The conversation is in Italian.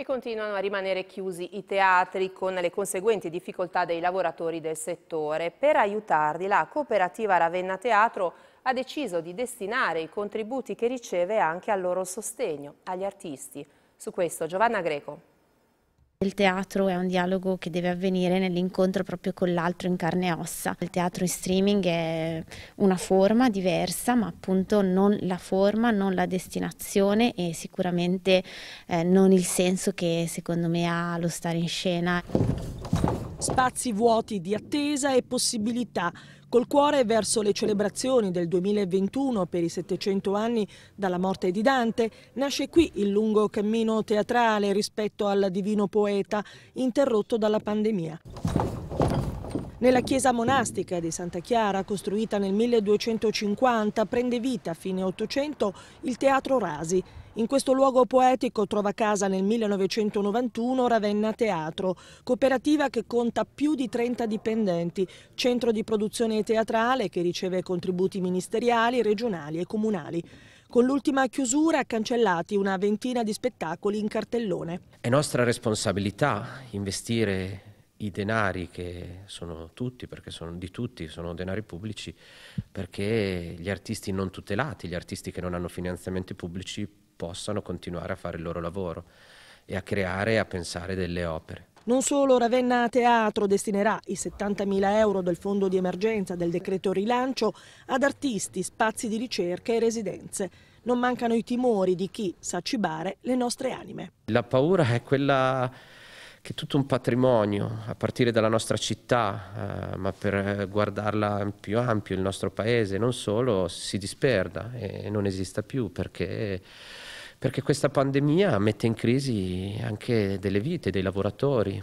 E continuano a rimanere chiusi i teatri con le conseguenti difficoltà dei lavoratori del settore. Per aiutarli la cooperativa Ravenna Teatro ha deciso di destinare i contributi che riceve anche al loro sostegno, agli artisti. Su questo Giovanna Greco. Il teatro è un dialogo che deve avvenire nell'incontro proprio con l'altro in carne e ossa. Il teatro in streaming è una forma diversa, ma appunto non la forma, non la destinazione e sicuramente eh, non il senso che secondo me ha lo stare in scena. Spazi vuoti di attesa e possibilità Col cuore verso le celebrazioni del 2021 per i 700 anni dalla morte di Dante, nasce qui il lungo cammino teatrale rispetto al divino poeta interrotto dalla pandemia. Nella chiesa monastica di Santa Chiara, costruita nel 1250, prende vita a fine Ottocento il Teatro Rasi. In questo luogo poetico trova casa nel 1991 Ravenna Teatro, cooperativa che conta più di 30 dipendenti, centro di produzione teatrale che riceve contributi ministeriali, regionali e comunali. Con l'ultima chiusura cancellati una ventina di spettacoli in cartellone. È nostra responsabilità investire i denari che sono tutti, perché sono di tutti, sono denari pubblici, perché gli artisti non tutelati, gli artisti che non hanno finanziamenti pubblici possano continuare a fare il loro lavoro e a creare e a pensare delle opere. Non solo Ravenna Teatro destinerà i 70.000 euro del fondo di emergenza del decreto rilancio ad artisti, spazi di ricerca e residenze. Non mancano i timori di chi sa cibare le nostre anime. La paura è quella che tutto un patrimonio, a partire dalla nostra città, eh, ma per guardarla più ampio, il nostro paese, non solo, si disperda e non esista più perché, perché questa pandemia mette in crisi anche delle vite dei lavoratori.